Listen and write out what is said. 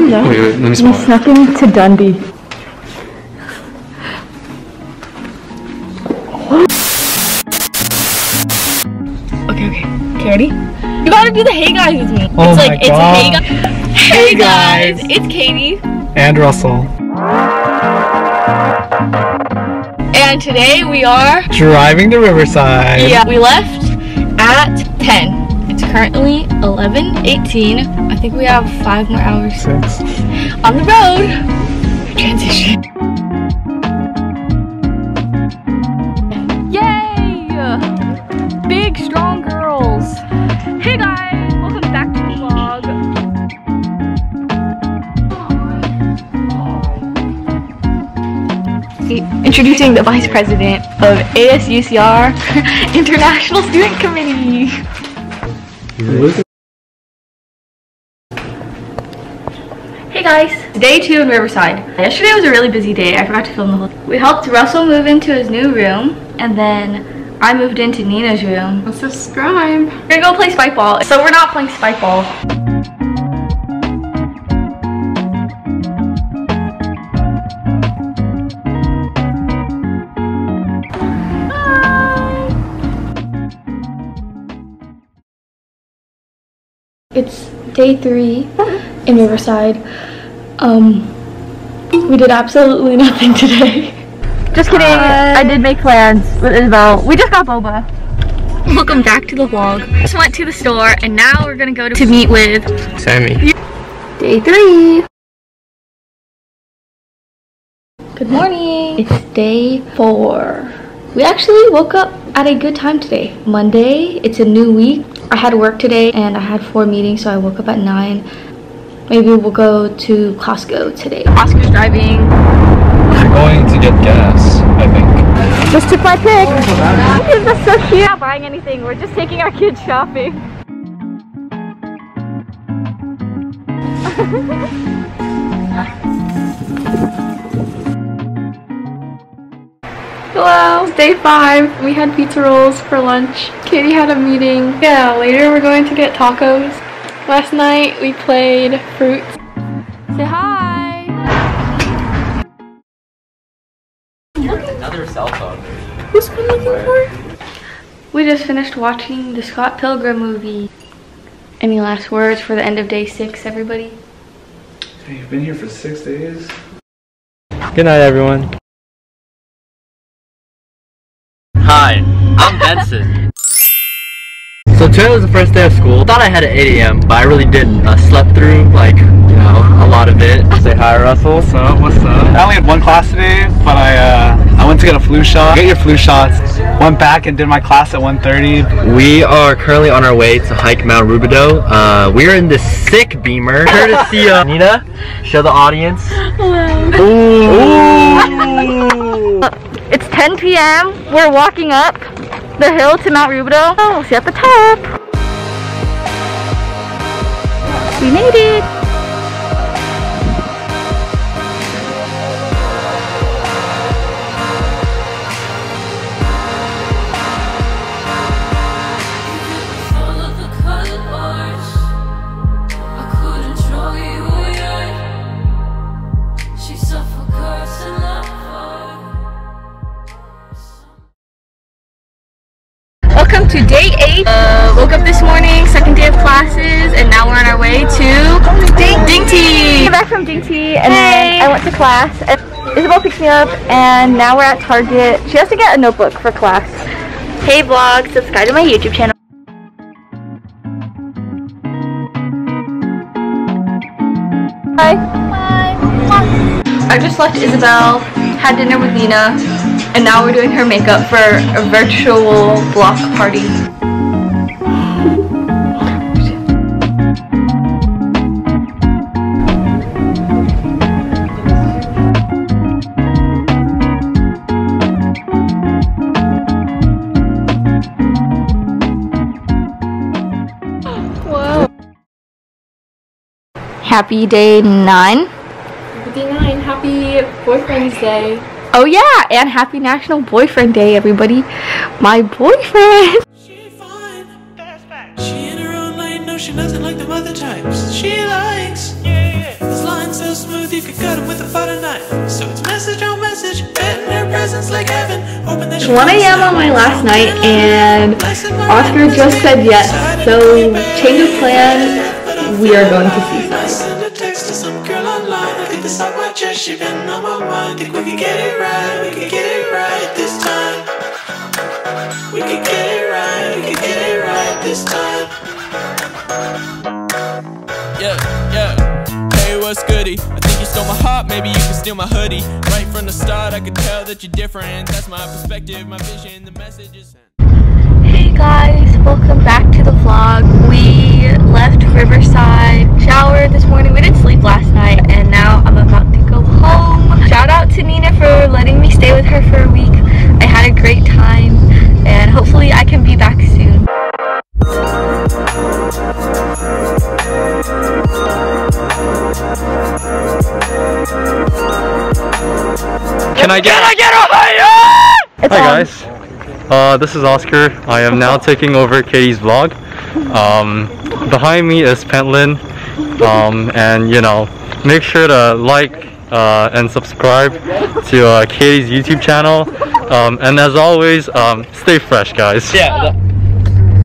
Hello. Wait, wait, let me We smell. snuck into Dundee. Okay, okay. Okay, ready? You gotta do the hey guys with me. Oh it's my like, it's hey guys. Hey, guys. guys. It's Katie. And Russell. And today we are, Driving to Riverside. yeah, we left at 10. Currently 11.18. I think we have five more hours on the road. Transition. Yay! Big, strong girls. Hey guys, welcome back to the vlog. Introducing the Vice President of ASUCR International Student Committee. Hey guys, day two in Riverside. Yesterday was a really busy day. I forgot to film the whole. We helped Russell move into his new room, and then I moved into Nina's room. Subscribe. We're gonna go play spike ball. So we're not playing spike ball. It's day three in Riverside. Um, we did absolutely nothing today. Just kidding. I did make plans with Isabel. We just got boba. Welcome back to the vlog. Just went to the store and now we're gonna go to, to meet with Sammy. day three. Good morning. It's day four. We actually woke up at a good time today. Monday, it's a new week. I had work today and I had four meetings, so I woke up at nine. Maybe we'll go to Costco today. Oscar's driving. I'm going to get gas, I think. Just took my pick. That's so cute. We're not buying anything. We're just taking our kids shopping. Hello, it's day five. We had pizza rolls for lunch. Katie had a meeting. Yeah, later we're going to get tacos. Last night we played fruit. Say hi. Another cell phone. Who's been looking for? We just finished watching the Scott Pilgrim movie. Any last words for the end of day six, everybody? Hey, you've been here for six days? Good night, everyone. Hi, I'm Benson. So today was the first day of school. Thought I had at 8 a.m., but I really didn't. I slept through, like, you know, a lot of it. Say hi, Russell. What's up? What's up? I only had one class today, but I uh, I went to get a flu shot. Get your flu shots. Went back and did my class at 1:30. We are currently on our way to hike Mount Rubidoux. Uh, we're in this sick beamer. Courtesy of Nina. Show the audience. Ooh. It's 10 p.m. We're walking up the hill to Mount Rubidoux. Oh, we'll see at the top. We made it. To day eight. Uh, woke up this morning, second day of classes, and now we're on our way to Ding Dingty. Came back from Dingty, and then I went to class. And Isabel picked me up, and now we're at Target. She has to get a notebook for class. Hey vlog, subscribe to my YouTube channel. Bye. Bye. I just left Isabel, had dinner with Nina, and now we're doing her makeup for a virtual block party. Happy day nine. 59. Happy Boyfriend's Day. Oh yeah, and happy National Boyfriend Day, everybody. My boyfriend. She fine. She in her own lane, no, she doesn't like them other types. She likes this line. you could cut 'em with a butter knife. So it's message on message, betting their presence like heaven. Hoping that 1 a.m. on my last night and Oscar just said yes. So change of plan, we are going to Seaside. Send a text to some girl online. I think this off my chest, she been on my mind. Think we could get it right, we could get it right this time. We could get it right, we could get it right this time. Yeah, yeah. Hey, what's goody? I think you stole my heart, maybe you can steal my hoodie. Right from the start, I could tell that you're different. That's my perspective, my vision, the message is. Hey guys, welcome back to the vlog. We left Riverside, showered this morning. We didn't sleep last night, and now I'm about to go home. Shout out to Nina for letting me stay with her for a week. I had a great time, and hopefully I can be back soon. Can I get? Can I get over here? It's Hi on. guys. Uh, this is Oscar. I am now taking over Katie's vlog. Um, behind me is Pentlin. Um, and you know, make sure to like uh, and subscribe to uh, Katie's YouTube channel. Um, and as always, um, stay fresh, guys. Yeah,